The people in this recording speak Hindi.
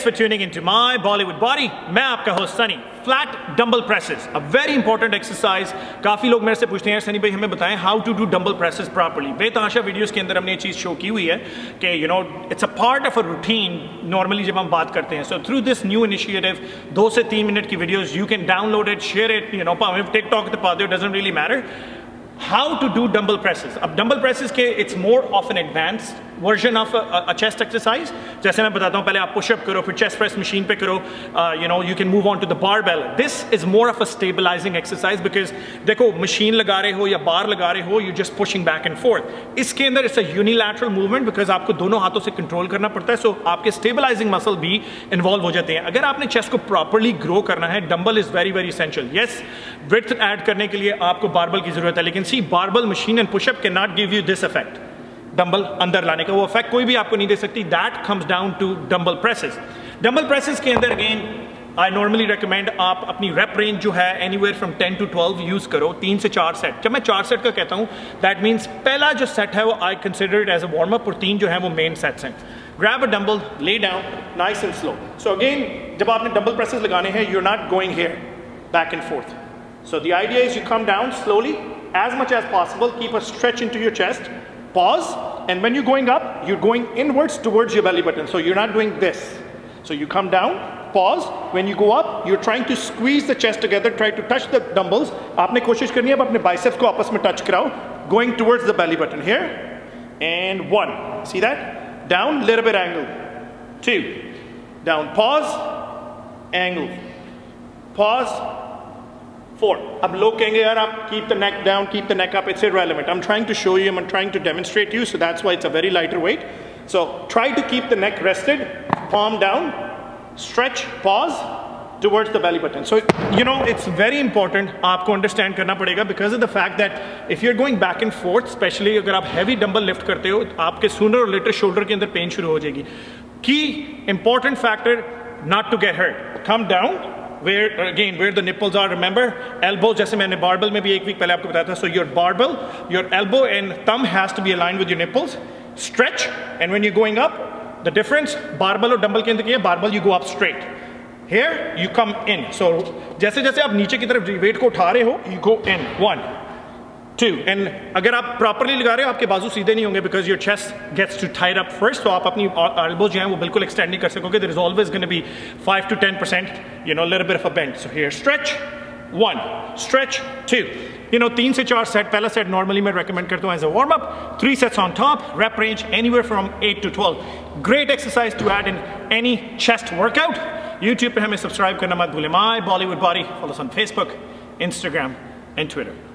tuning into my Bollywood Body. मैं आपका host Sunny flat dumbbell presses a very important exercise काफ़ी लोग मेरे से पूछते हैं सनी भाई हमें बताएं how to do dumbbell presses properly बेतहाशा वीडियोस के अंदर हमने ये चीज़ शो की हुई है कि you know it's a part of a routine normally जब हम बात करते हैं so through this new initiative दो से तीन मिनट की videos you can download it share it you know TikTok पे पाते हो doesn't really matter how to do dumbbell presses अब dumbbell presses के it's more of an advanced version of a chest exercise जैसे मैं बताता हूँ, पहले आप पुशअप करो, फिर चेस्ट प्रेस मशीन पे करो you know you can move on to the barbell this is more of a stabilising exercise because देखो मशीन लगा रहे हो या बार लगा रहे हो you just pushing back and forth इसके अंदर it's a unilateral movement because आपको दोनों हाथों से कंट्रोल करना पड़ता है सो so आपके स्टेबलाइजिंग मसल भी इन्वॉल्व हो जाते हैं। अगर आपने चेस्ट को प्रॉपरली ग्रो करना है dumbbell is very very essential yes breadth add करने के लिए आपको बारबल की ज़रूरत है, लेकिन see barbell machine and pushup can not give you this effect dumbbell अंदर लाने का वो इफ़ेक्ट कोई भी आपको नहीं दे सकती that comes down to dumbbell presses dumbbell presses के अंदर अगेन आई नॉर्मली रिकमेंड आप अपनी रेप रेंज जो है anywhere from ten to twelve use करो तीन से चार सेट जब मैं चार सेट का कहता हूँ दैट मीन्स पहला जो सेट है वो I consider as a warm up और तीन जो है वो मेन सेट्स हैं grab a dumbbell, lay down, nice and slow. So again, जब आपने डंबल प्रेसेस लगाने हैं, you're not going here, back and forth. So the idea is you come down slowly, as much as possible, keep a stretch into your chest, pause, and when you're going up, you're going inwards towards your belly button. So you're not doing this. So you come down, pause. When you go up, you're trying to squeeze the chest together, try to touch the dumbbells. आपने कोशिश करनी है अपने biceps को आपस में touch कराओ, going towards the belly button here. And one. See that? Down, little bit angle. Two. Down, pause, angle. Pause, Four. अब लोग कहेंगे यार आप keep the neck down, keep the neck up. It's irrelevant. I'm trying to show you. I'm trying to demonstrate you. So that's why it's a very lighter weight. So try to keep the neck rested, palm down, stretch, pause towards the belly button. So you know it's very important आपको understand करना पड़ेगा because of the fact that if you're going back and forth, especially अगर आप heavy dumbbell lift करते हो, आपके sooner or later shoulder के अंदर pain शुरू हो जाएगी. Key important factor not to get hurt. Come down. Where again where the nipples are remember elbow जैसे मैंने बारबल में भी एक वीक पहले आपको बताया था so your barbell your elbow and thumb has to be align with your nipples stretch and when you going up the difference barbell और डम्बल के अंदर किया barbell you go up straight here you come in so जैसे जैसे आप नीचे की तरफ़ वेट को उठा रहे हो you go in one to and अगर आप प्रॉपरली लगा रहे हो आपके बाजू सीधे नहीं होंगे because your chest gets too tight up first तो आप अपनी एल्बो जो है वो बिल्कुल एक्सटेंड नहीं कर सकोगे there is always gonna be five to ten percent you know little bit of a bend so here stretch one stretch two you know तीन से चार सेट पहला सेट नॉर्मली मैं रेकमेंड करता हूँ as a warm up three sets on top rep range anywhere from eight to twelve great exercise to add in any chest workout YouTube पे हमें सब्सक्राइब करना मत भूलें my Bollywood body follow on Facebook Instagram and Twitter